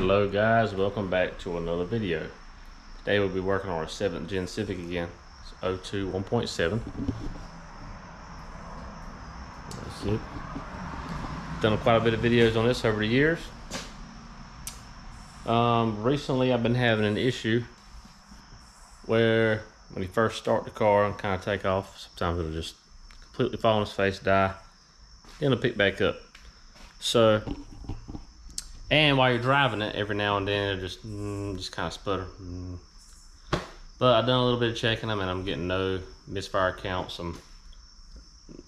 Hello guys, welcome back to another video. Today we'll be working on our 7th gen Civic again. It's 02 1.7. That's it. Done quite a bit of videos on this over the years. Um, recently I've been having an issue where when you first start the car and kind of take off, sometimes it'll just completely fall on its face, die, then it'll pick back up. So and while you're driving it, every now and then it just mm, just kind of sputter. Mm. But I've done a little bit of checking them, and I'm getting no misfire counts. I'm,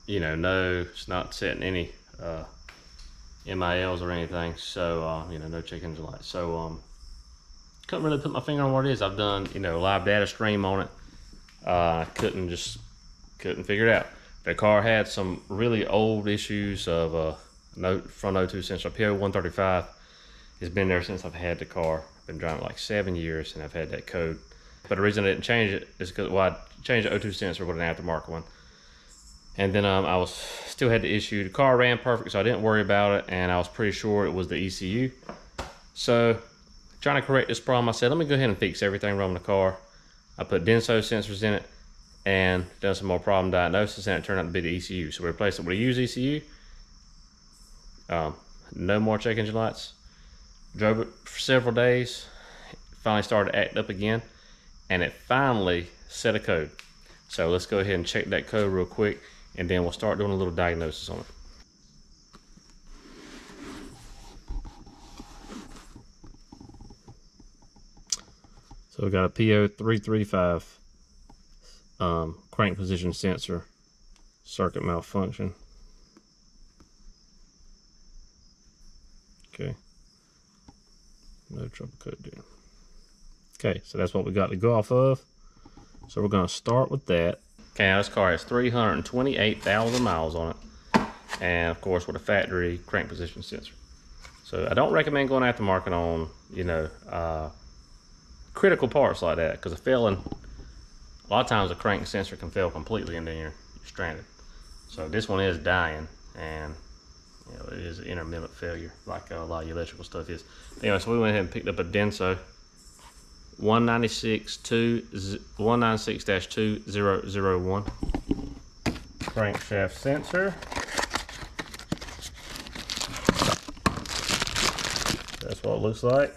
you know, no, it's not setting any uh, MILs or anything. So uh, you know, no check engine light. So um, couldn't really put my finger on what it is. I've done you know live data stream on it. Uh, I couldn't just couldn't figure it out. The car had some really old issues of uh, front O2 sensor, P0135 it's been there since I've had the car. I've been driving like seven years and I've had that code. But the reason I didn't change it is because, well, I changed the O2 sensor with an aftermarket one. And then um, I was still had the issue. The car ran perfect, so I didn't worry about it. And I was pretty sure it was the ECU. So trying to correct this problem, I said, let me go ahead and fix everything wrong with the car. I put Denso sensors in it and done some more problem diagnosis and it turned out to be the ECU. So we replaced it with a used ECU. Um, no more check engine lights drove it for several days finally started acting up again and it finally set a code. So let's go ahead and check that code real quick and then we'll start doing a little diagnosis on it. So we got a P0335 um, crank position sensor circuit malfunction. Okay no trouble code Okay, so that's what we got to go off of. So we're going to start with that. Okay, now this car has 328,000 miles on it. And of course with a factory crank position sensor. So I don't recommend going aftermarket on, you know, uh, critical parts like that. Because a failing, a lot of times a crank sensor can fail completely and then you're, you're stranded. So this one is dying and you know, it is an intermittent failure, like uh, a lot of electrical stuff is. Anyway, so we went ahead and picked up a Denso 196-2001 crankshaft sensor. That's what it looks like.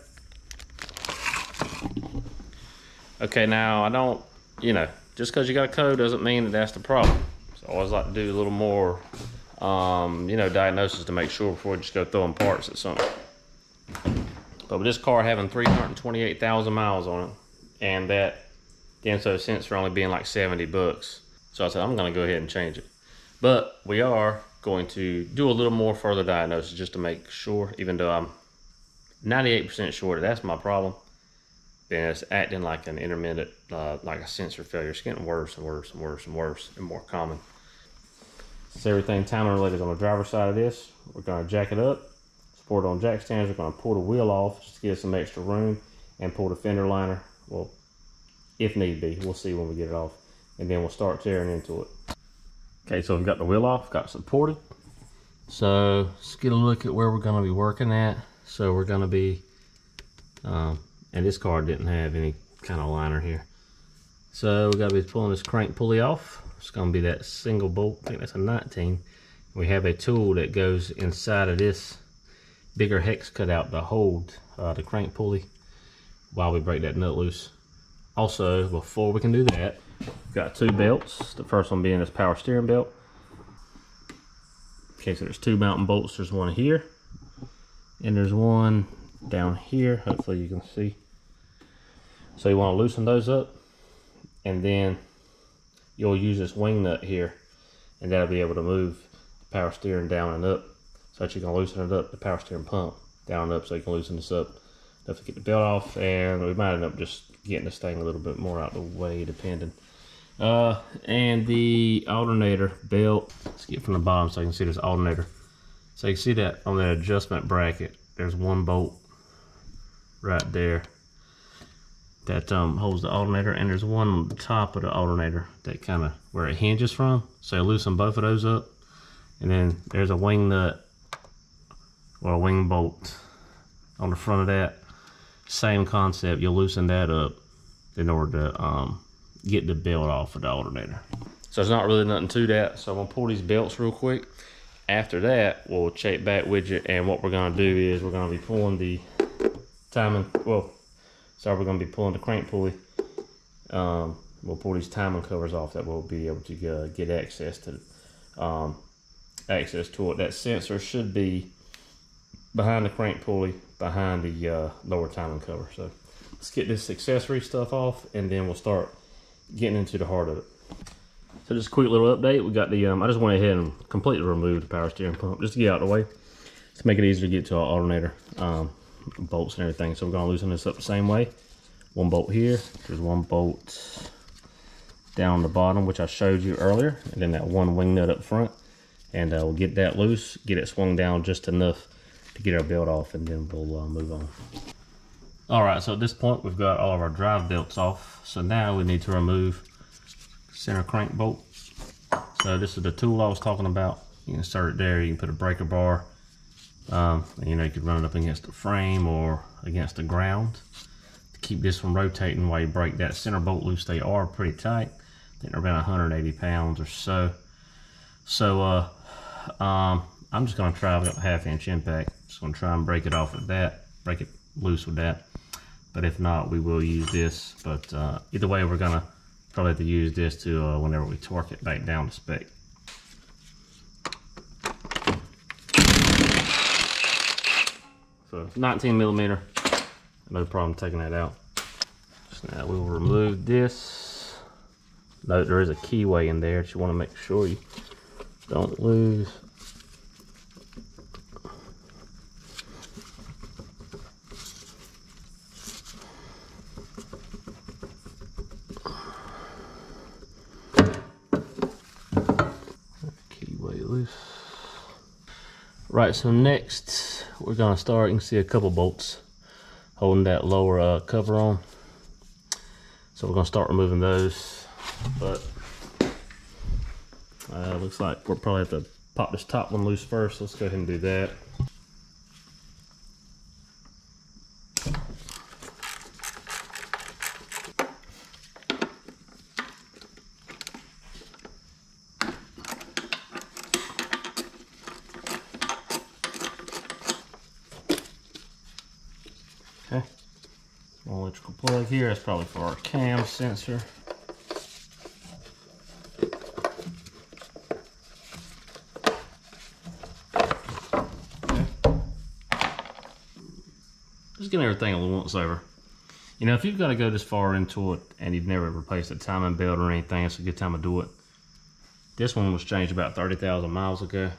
Okay, now I don't, you know, just because you got a code doesn't mean that that's the problem. So I always like to do a little more um, you know, diagnosis to make sure before we just go throwing parts at something. But with this car having 328,000 miles on it, and that Denso sensor only being like 70 bucks, so I said, I'm gonna go ahead and change it. But we are going to do a little more further diagnosis just to make sure, even though I'm 98% sure that that's my problem, then it's acting like an intermittent, uh, like a sensor failure. It's getting worse and worse and worse and worse and more common. So everything timing related on the driver's side of this. We're going to jack it up, support on jack stands. We're going to pull the wheel off just to give some extra room and pull the fender liner. Well, if need be, we'll see when we get it off. And then we'll start tearing into it. Okay, so we've got the wheel off, got supported. So let's get a look at where we're going to be working at. So we're going to be, um, and this car didn't have any kind of liner here. So we got to be pulling this crank pulley off. It's going to be that single bolt. I think that's a 19. We have a tool that goes inside of this bigger hex cutout to hold uh, the crank pulley while we break that nut loose. Also, before we can do that, we've got two belts. The first one being this power steering belt. Okay, so there's two mounting bolts. There's one here, and there's one down here. Hopefully you can see. So you want to loosen those up, and then you'll use this wing nut here and that'll be able to move the power steering down and up so that you can loosen it up, the power steering pump down and up so you can loosen this up. Have to get the belt off and we might end up just getting this thing a little bit more out of the way depending. Uh, and the alternator belt, let's get from the bottom so you can see this alternator. So you can see that on the adjustment bracket, there's one bolt right there that um, holds the alternator and there's one on the top of the alternator that kind of where it hinges from so loosen both of those up and then there's a wing nut or a wing bolt on the front of that Same concept, you'll loosen that up in order to um, get the belt off of the alternator. So there's not really nothing to that. So I'm gonna pull these belts real quick. After that, we'll check back with you. And what we're gonna do is we're gonna be pulling the timing, well, so we're gonna be pulling the crank pulley. Um, we'll pull these timing covers off that we'll be able to uh, get access to um, access to it. That sensor should be behind the crank pulley, behind the uh, lower timing cover. So let's get this accessory stuff off and then we'll start getting into the heart of it. So just a quick little update. We got the, um, I just went ahead and completely removed the power steering pump just to get out of the way. To make it easier to get to our alternator, um, bolts and everything. So we're gonna loosen this up the same way. One bolt here, there's one bolt down the bottom, which I showed you earlier. And then that one wing nut up front. And uh, we'll get that loose, get it swung down just enough to get our belt off and then we'll uh, move on. All right, so at this point we've got all of our drive belts off. So now we need to remove center crank bolt. So this is the tool I was talking about. You insert it there, you can put a breaker bar. Um, you know, you could run it up against the frame or against the ground to keep this from rotating while you break that center bolt loose. They are pretty tight. I think they're about 180 pounds or so. So uh, um, I'm just gonna try a half inch impact. Just gonna try and break it off with that, break it loose with that. But if not, we will use this. But uh, either way, we're gonna probably have to use this to uh, whenever we torque it back down to spec. So 19 millimeter, no problem taking that out. So now we will remove this. Note there is a keyway in there that you want to make sure you don't lose. Keyway loose. Right, so next we're gonna start, you can see a couple bolts holding that lower uh, cover on. So we're gonna start removing those, but uh, looks like we'll probably have to pop this top one loose first. Let's go ahead and do that. electrical plug here. That's probably for our cam sensor. Just getting everything a little once over. You know, if you've got to go this far into it and you've never replaced a timing belt or anything, it's a good time to do it. This one was changed about 30,000 miles ago.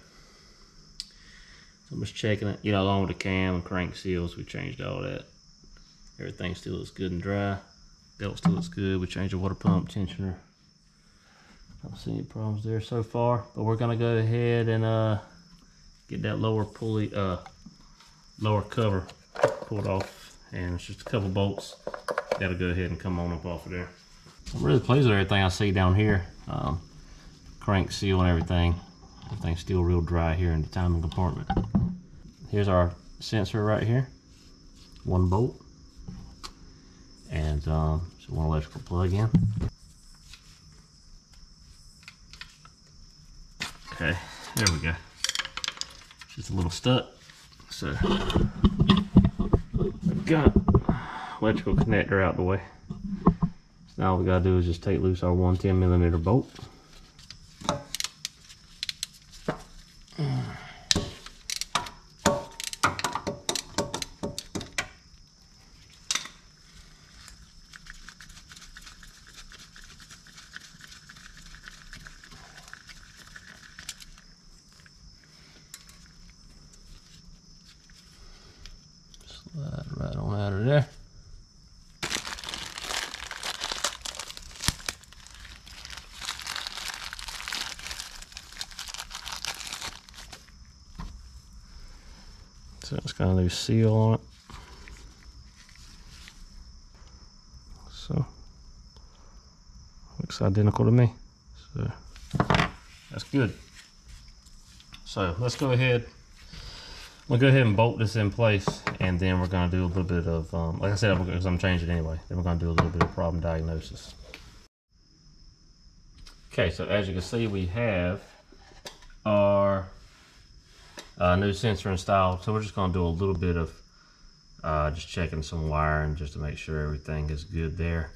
So I'm just checking it. You know, along with the cam and crank seals, we changed all that. Everything still looks good and dry. Belt still looks good. We changed the water pump tensioner. I don't see any problems there so far. But we're gonna go ahead and uh, get that lower pulley, uh, lower cover pulled off. And it's just a couple bolts. That'll go ahead and come on up off of there. I'm really pleased with everything I see down here. Um, crank seal and everything. Everything's still real dry here in the timing compartment. Here's our sensor right here. One bolt and um, so one electrical plug in. Okay, there we go. Just a little stuck. So got electrical connector out the way. So now all we gotta do is just take loose our 110 millimeter bolt. So it's got a new seal on it. So looks identical to me. So that's good. So let's go ahead. We'll go ahead and bolt this in place, and then we're gonna do a little bit of, um, like I said, because I'm changing it anyway. Then we're gonna do a little bit of problem diagnosis. Okay, so as you can see, we have our uh, new sensor installed. So we're just gonna do a little bit of uh, just checking some wiring just to make sure everything is good there.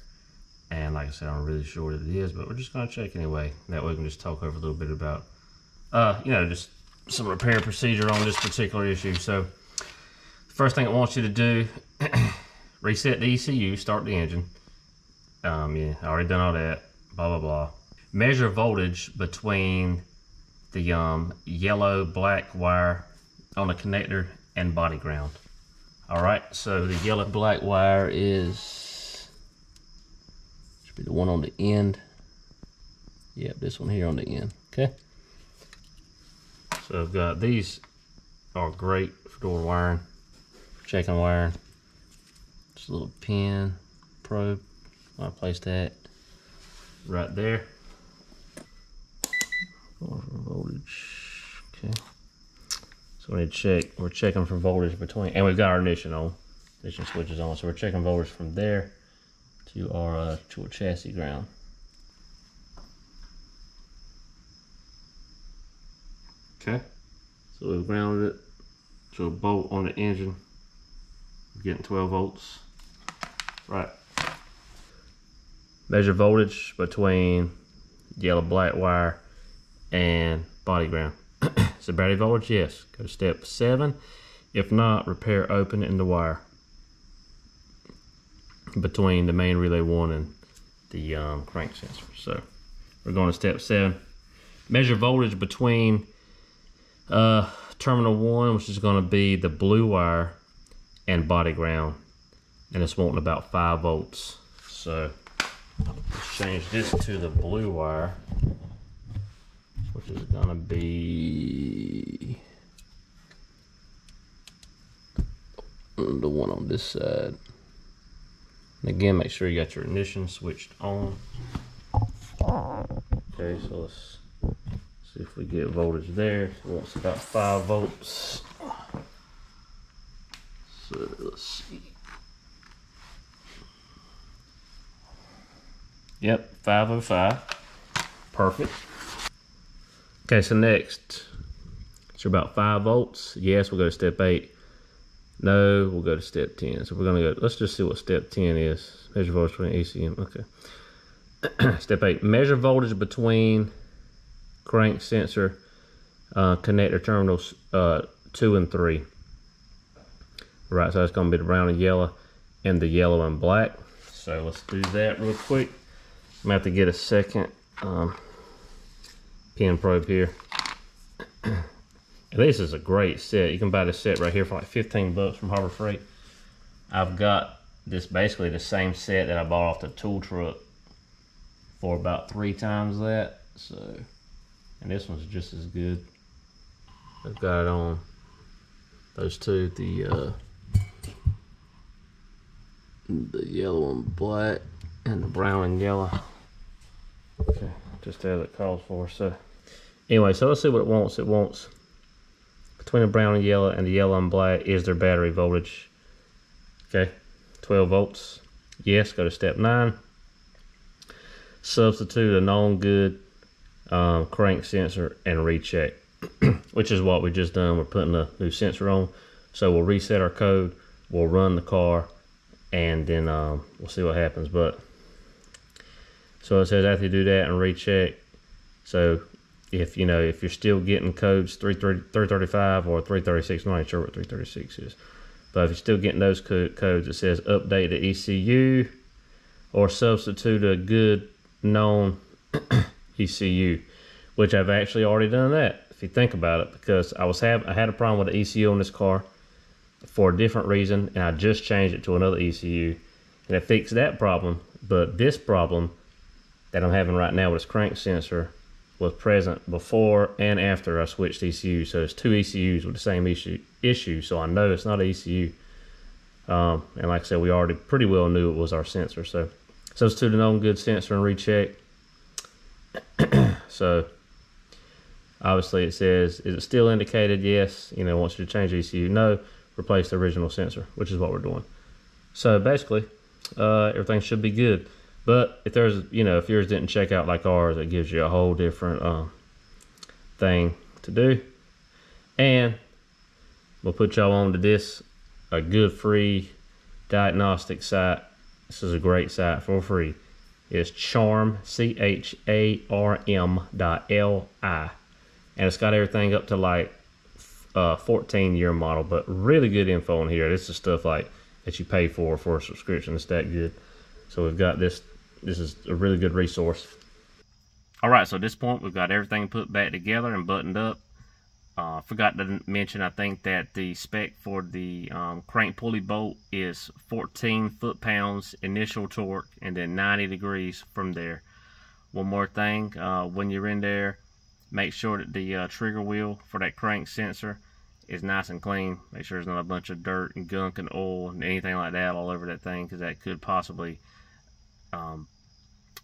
And like I said, I'm really sure that it is, but we're just gonna check anyway. That way we can just talk over a little bit about, uh, you know, just some repair procedure on this particular issue. So first thing I want you to do, reset the ECU, start the engine. Um, yeah, I already done all that, blah, blah, blah. Measure voltage between the um, yellow black wire on the connector and body ground. All right, so the yellow black wire is, should be the one on the end. Yep, this one here on the end, okay? So I've got these are great for door wiring, for checking wiring. Just a little pin, probe. I place that right there. Voltage. Okay. So we need to check. We're checking for voltage between, and we've got our ignition on. Ignition switches on. So we're checking voltage from there to our uh, to our chassis ground. Okay, so we've grounded it to a bolt on the engine. We're getting 12 volts. Right. Measure voltage between yellow black wire and body ground. so battery voltage, yes. Go to step seven. If not, repair open in the wire between the main relay one and the um, crank sensor. So we're going to step seven. Measure voltage between uh, terminal one, which is going to be the blue wire and body ground. And it's wanting about 5 volts. So let's change this to the blue wire, which is to be the one on this side. And again, make sure you got your ignition switched on. Okay, so let's See if we get voltage there. So it's about five volts. So let's see. Yep, 505. Perfect. Okay, so next, it's about five volts. Yes, we'll go to step eight. No, we'll go to step 10. So we're gonna go, let's just see what step 10 is. Measure voltage between ECM, okay. step eight, measure voltage between crank sensor uh, connector terminals uh, two and three. Right, so that's to be the brown and yellow and the yellow and black. So let's do that real quick. I'm to have to get a second um, pin probe here. this is a great set. You can buy this set right here for like 15 bucks from Harbor Freight. I've got this basically the same set that I bought off the tool truck for about three times that. So and this one's just as good. I've got it on those two, the uh, the yellow and black and the brown and yellow. Okay, just as it calls for. So anyway, so let's see what it wants. It wants between the brown and yellow and the yellow and black is their battery voltage. Okay, 12 volts. Yes, go to step nine. Substitute a known good um, crank sensor and recheck, which is what we just done. We're putting a new sensor on. So we'll reset our code, we'll run the car, and then um, we'll see what happens. But so it says after you do that and recheck, so if you know if you're still getting codes 335 or 336, I'm not sure what 336 is, but if you're still getting those co codes, it says update the ECU or substitute a good known ECU, which I've actually already done that. If you think about it, because I was have I had a problem with the ECU on this car for a different reason, and I just changed it to another ECU, and it fixed that problem. But this problem that I'm having right now with this crank sensor was present before and after I switched ECU. So it's two ECUs with the same issue. Issue, so I know it's not an ECU. Um, and like I said, we already pretty well knew it was our sensor. So substitute a known good sensor and recheck. so Obviously, it says, is it still indicated? Yes. You know, wants you to change ECU. No. Replace the original sensor, which is what we're doing. So basically, uh, everything should be good. But if there's, you know, if yours didn't check out like ours, it gives you a whole different uh, thing to do. And we'll put y'all on to this, a good free diagnostic site. This is a great site for free. It's charm, C-H-A-R-M dot L-I. And it's got everything up to like uh, 14 year model, but really good info in here. This is stuff like that you pay for for a subscription. It's that good. So we've got this. This is a really good resource. All right, so at this point we've got everything put back together and buttoned up. Uh, forgot to mention, I think that the spec for the um, crank pulley bolt is 14 foot-pounds initial torque and then 90 degrees from there. One more thing, uh, when you're in there, make sure that the uh, trigger wheel for that crank sensor is nice and clean. Make sure there's not a bunch of dirt and gunk and oil and anything like that all over that thing because that could possibly um,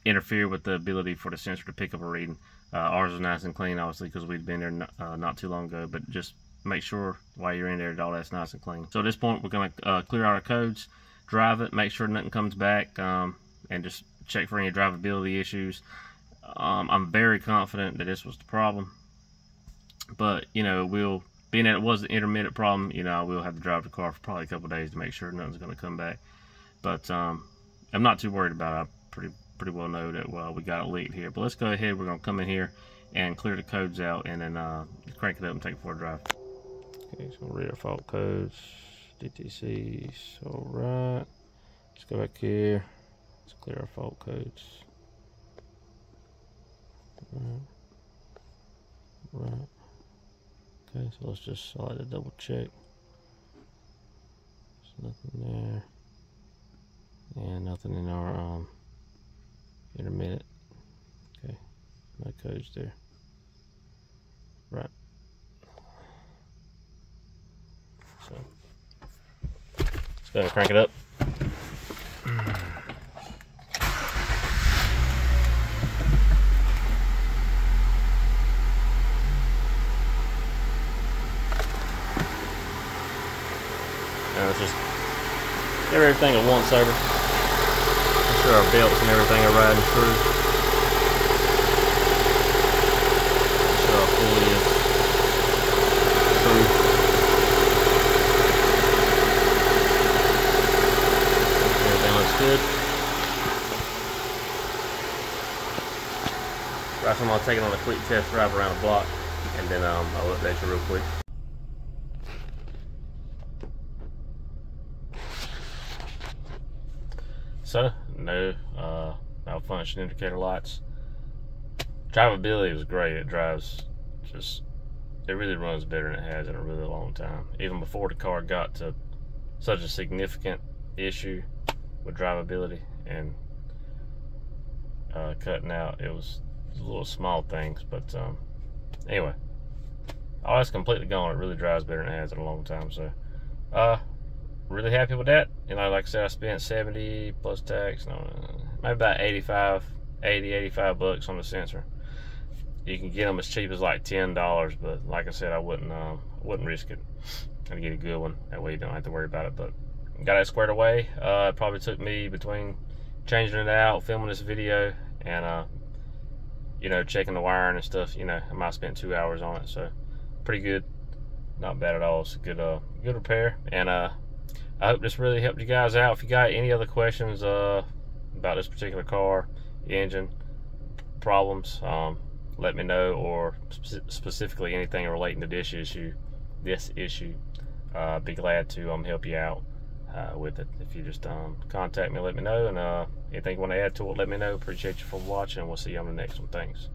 interfere with the ability for the sensor to pick up a reading. Uh, ours was nice and clean, obviously, because we'd been there not, uh, not too long ago. But just make sure while you're in there that all that's nice and clean. So at this point, we're going to uh, clear out our codes, drive it, make sure nothing comes back, um, and just check for any drivability issues. Um, I'm very confident that this was the problem. But, you know, we'll, being that it was an intermittent problem, you know, I will have to drive the car for probably a couple days to make sure nothing's going to come back. But um, I'm not too worried about it. I pretty pretty well know that well we got it leaked here. But let's go ahead. We're going to come in here and clear the codes out and then uh, crank it up and take it for a drive. Okay, so read our fault codes, DTCs, all right. Let's go back here. Let's clear our fault codes. Right. Okay, so let's just slide to double check. There's nothing there. And nothing in our um, intermittent. Okay, no codes there. Right. So let's go crank it up. And let's just give everything a once over. Sure our belts and everything are riding through. Everything looks good. Right, so I'm gonna take it on a quick test drive around the block, and then um, I'll update you real quick. So, no uh, malfunction indicator lights. Drivability was great. It drives just, it really runs better than it has in a really long time. Even before the car got to such a significant issue with drivability and uh, cutting out, it was little small things. But um, anyway, all that's completely gone. It really drives better than it has in a long time. So, uh, really happy with that. You know, like I said, I spent 70 plus tax, no, maybe about 85, 80, 85 bucks on the sensor. You can get them as cheap as like $10, but like I said, I wouldn't, um, wouldn't risk it. I'd get a good one. That way you don't have to worry about it. But got it squared away. Uh, it probably took me between changing it out, filming this video, and, uh, you know, checking the wiring and stuff. You know, I might spent two hours on it. So pretty good. Not bad at all. It's a good, uh, good repair. And, uh, I hope this really helped you guys out. If you got any other questions uh, about this particular car, engine, problems, um, let me know, or spe specifically anything relating to this issue, this issue, uh, be glad to um, help you out uh, with it. If you just um, contact me, let me know, and uh, anything you want to add to it, let me know. Appreciate you for watching, we'll see you on the next one. Thanks.